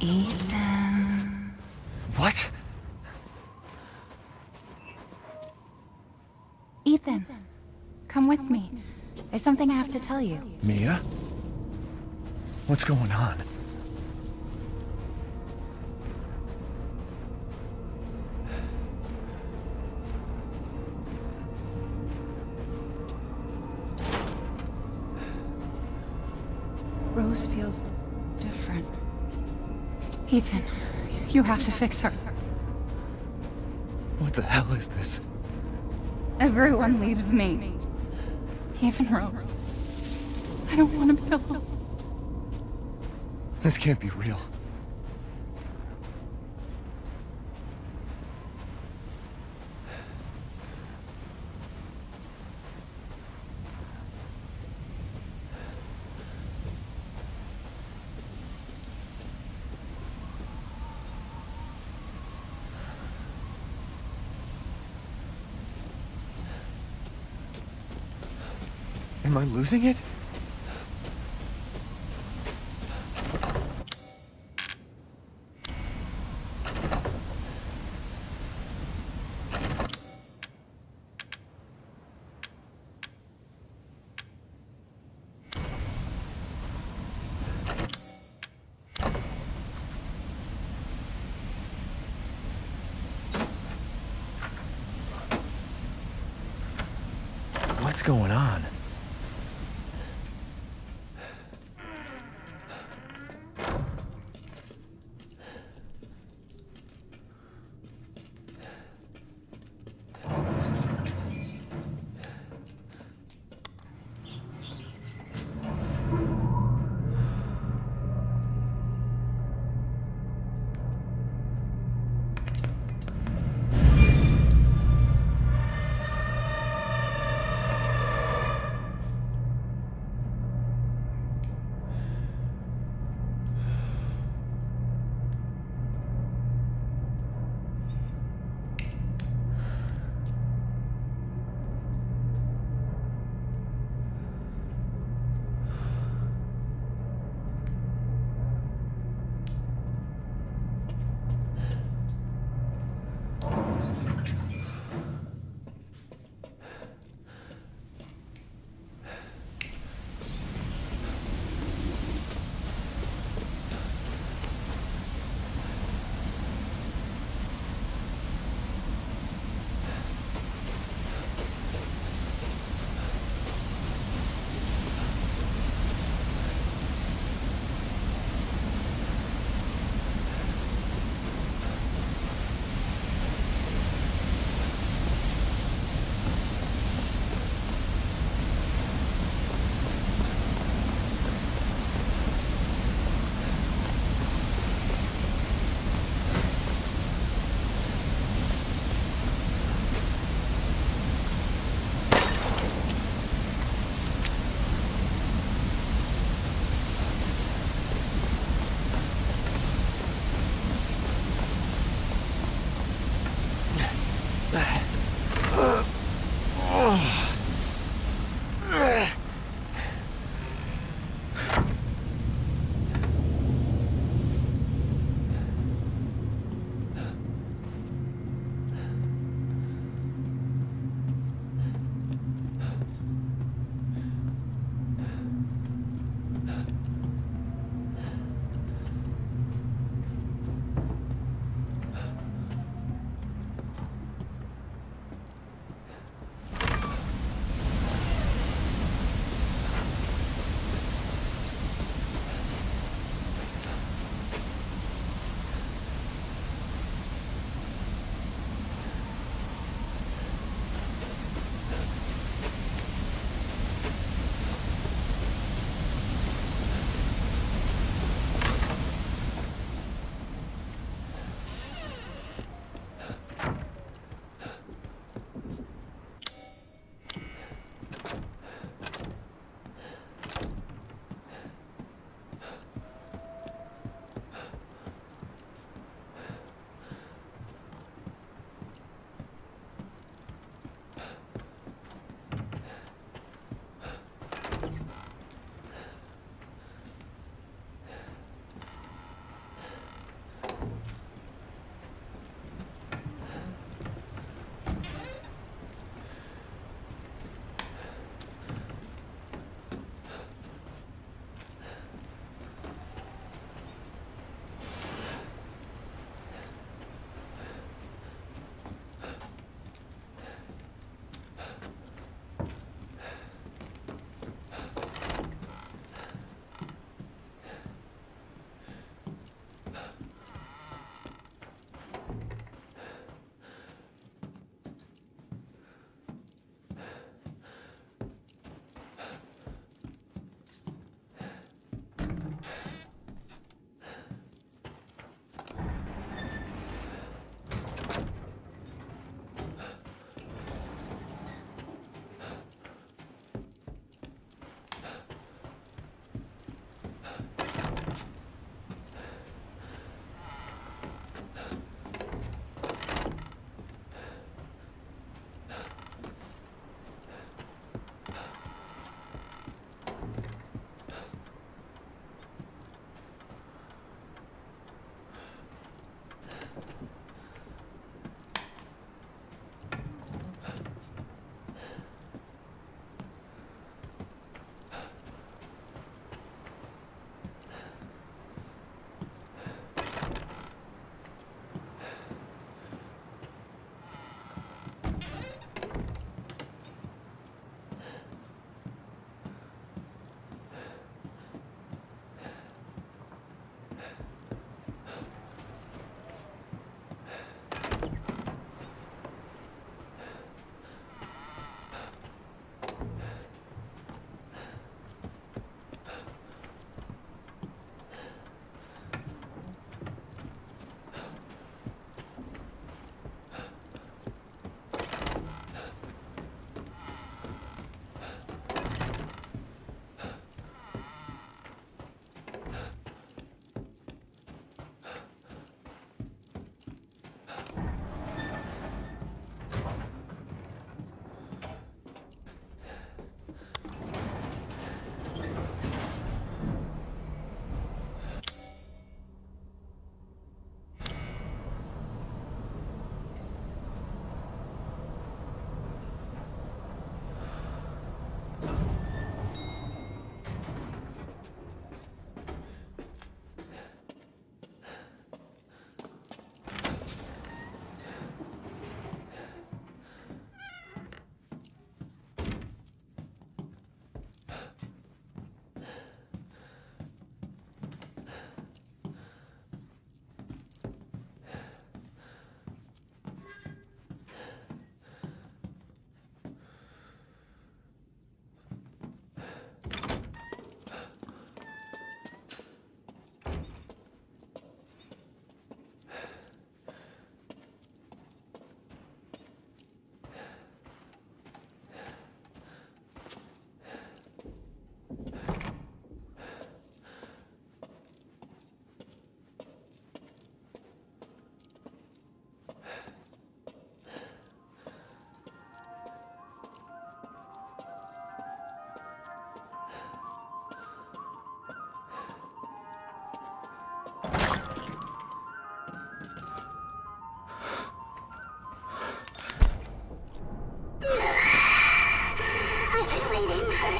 Ethan. What? Ethan, come with me. There's something I have to tell you. Mia? What's going on? Rose feels different. Ethan, you have to fix her. What the hell is this? Everyone leaves me. Even Rose. I don't want to be alone. This can't be real. I losing it? What's going on? Oh.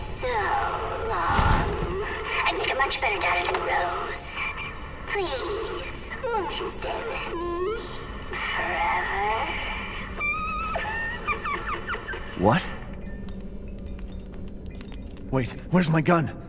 So long. I'd a much better daughter than Rose. Please, won't you stay with me forever? What? Wait, where's my gun?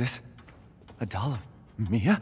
This a doll of Mia?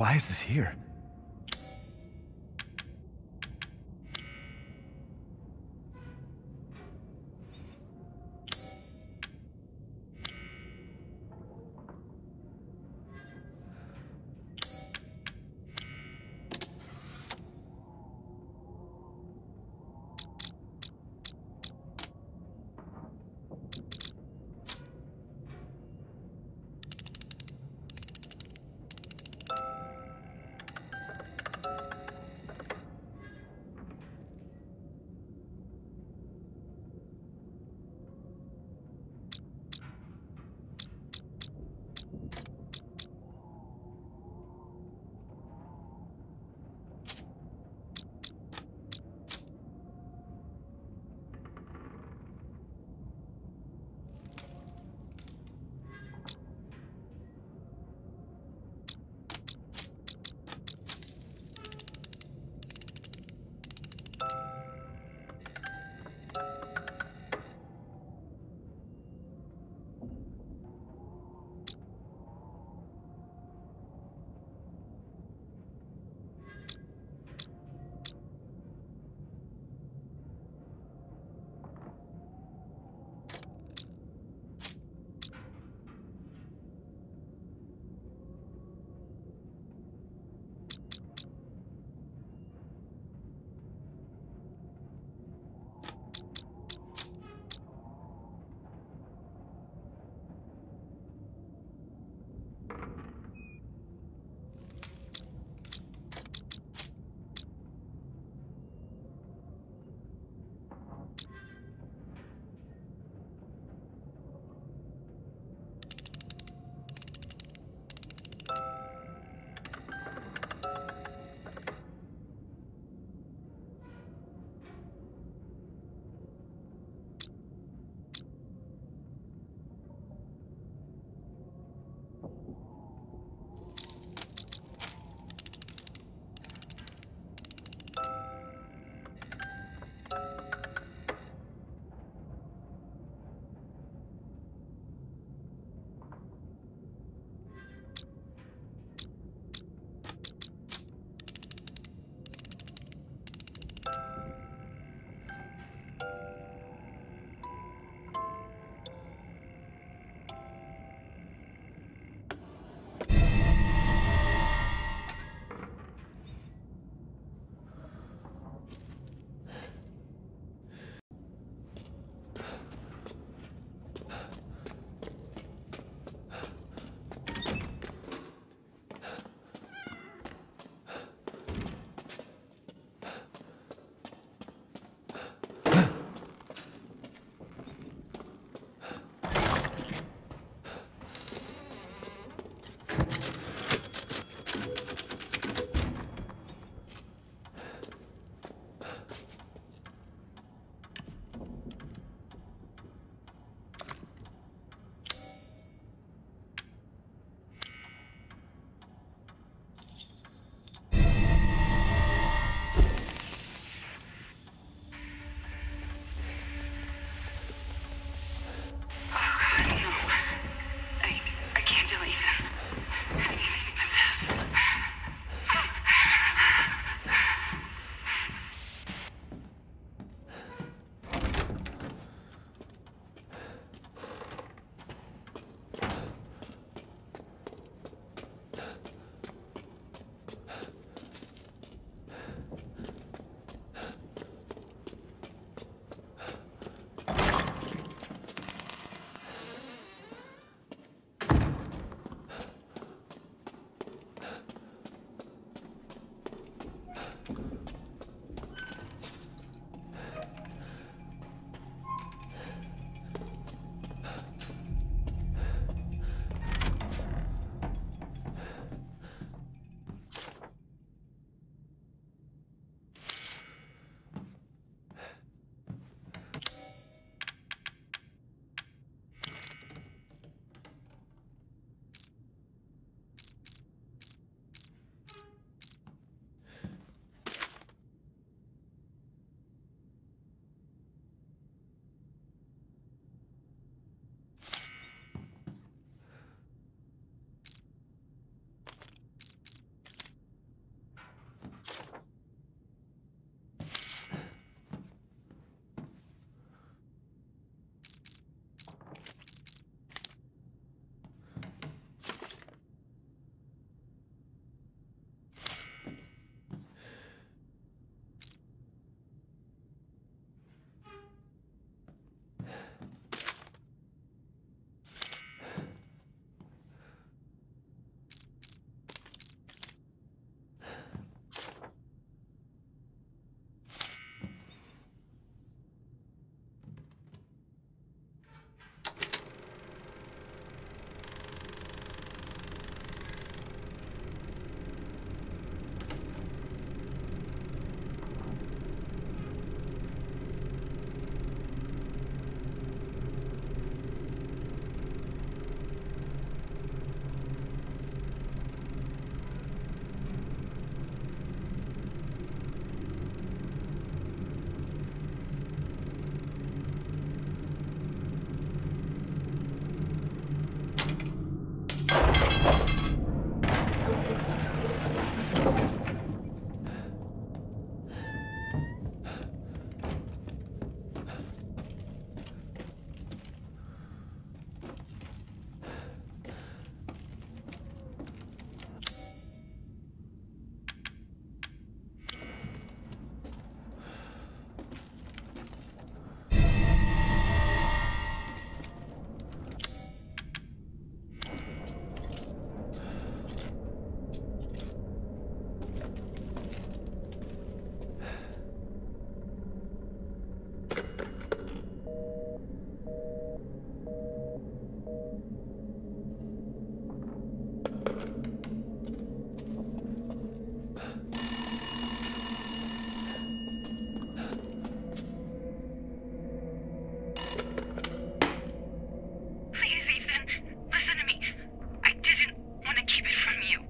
Why is this here?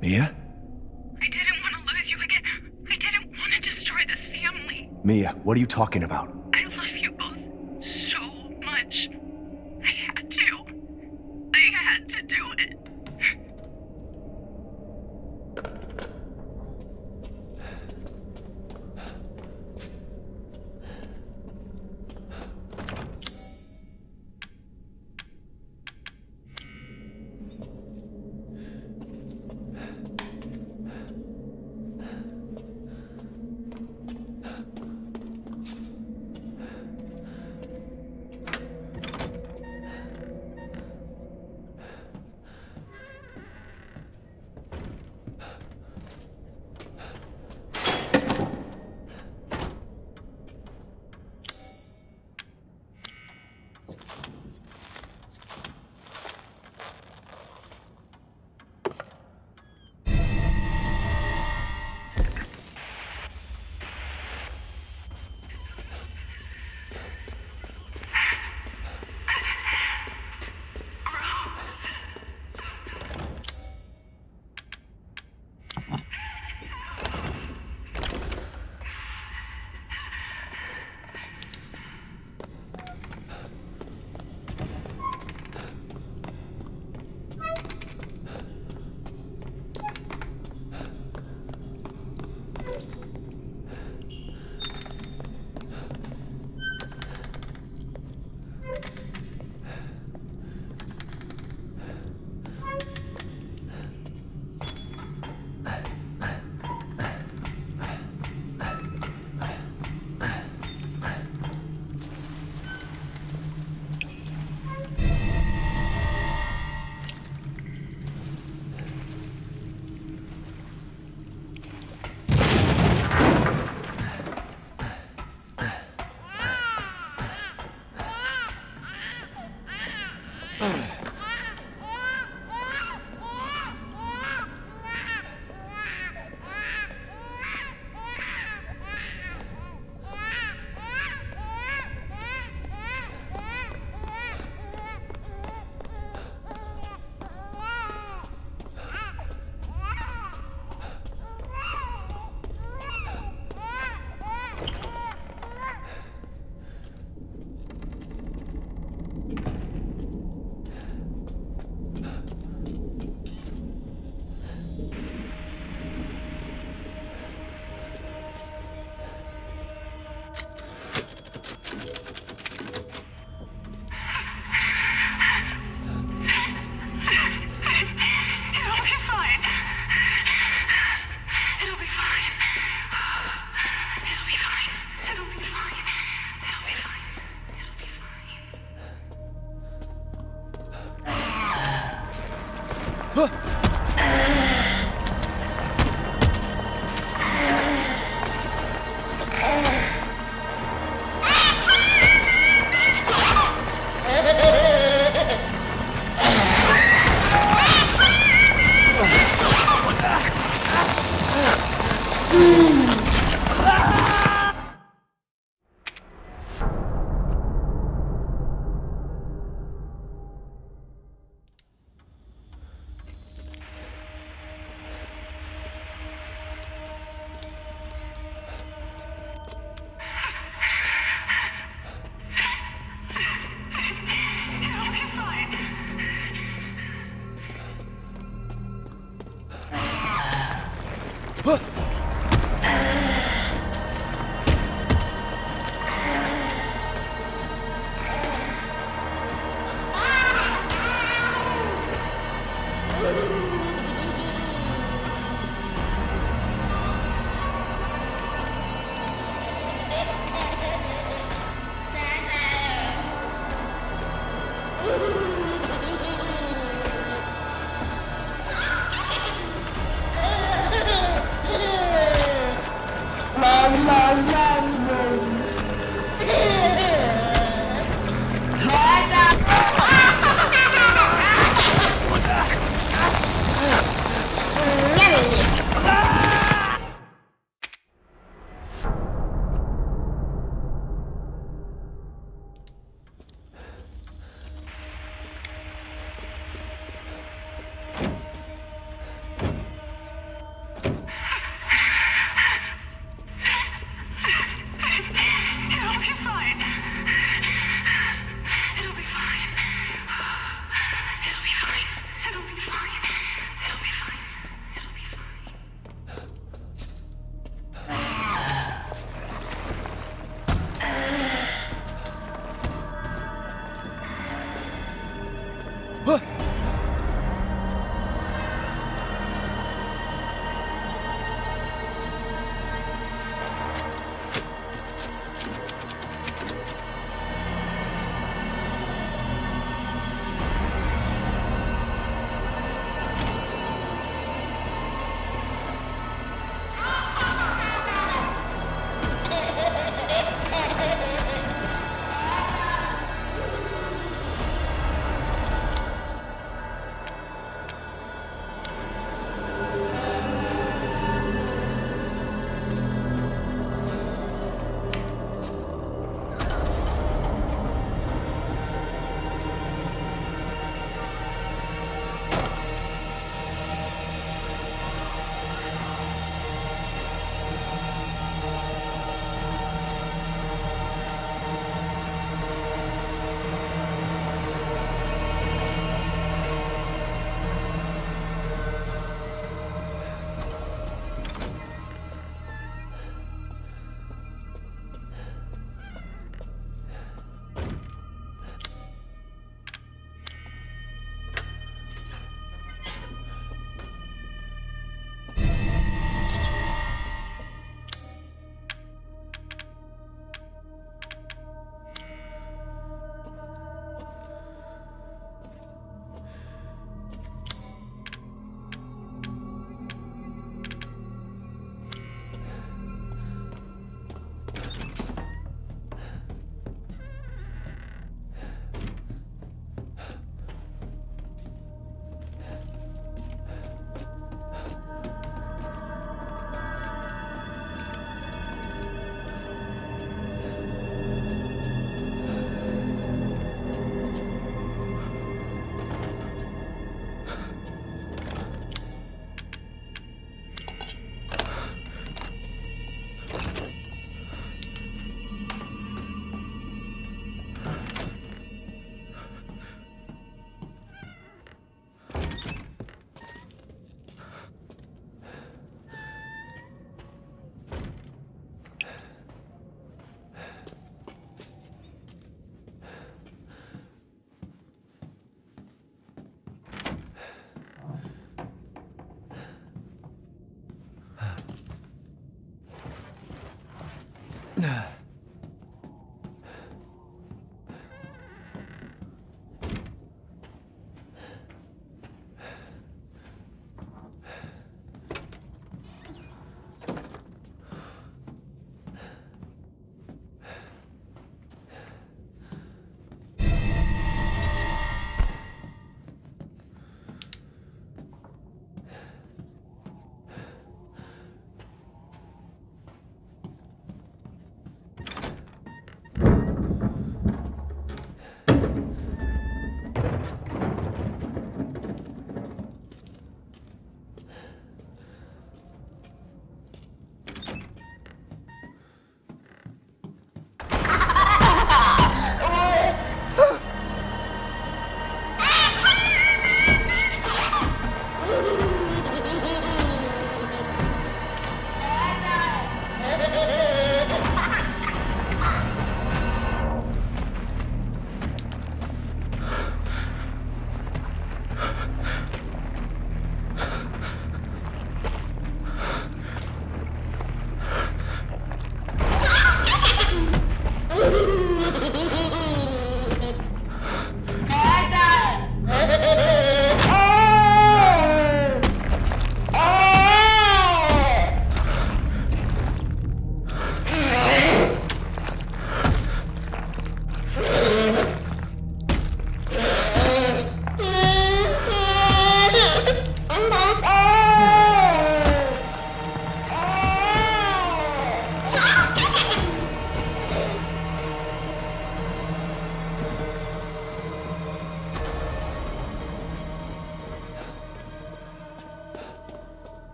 Mia? I didn't want to lose you again. I didn't want to destroy this family. Mia, what are you talking about?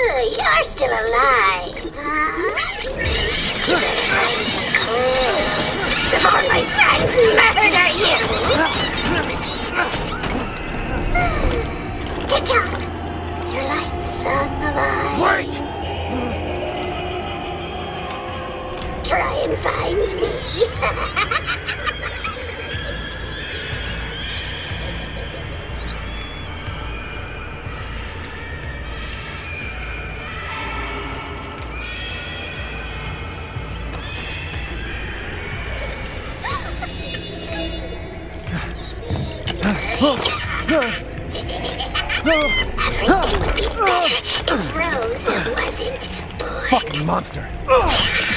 Uh, You're still alive, huh? You better find me a clue before my friends murder you! Tick tock! Your life's on the line. Wait! Try and find me. Everything would be better if Rose wasn't born. Fucking monster!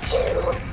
too.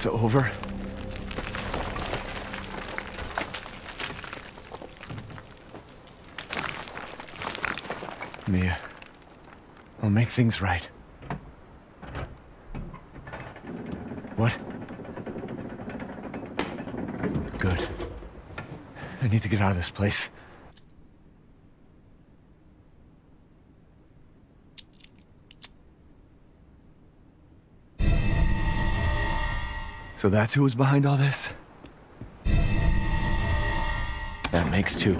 It's over. Mia, I'll make things right. What? Good. I need to get out of this place. So that's who was behind all this? That makes two.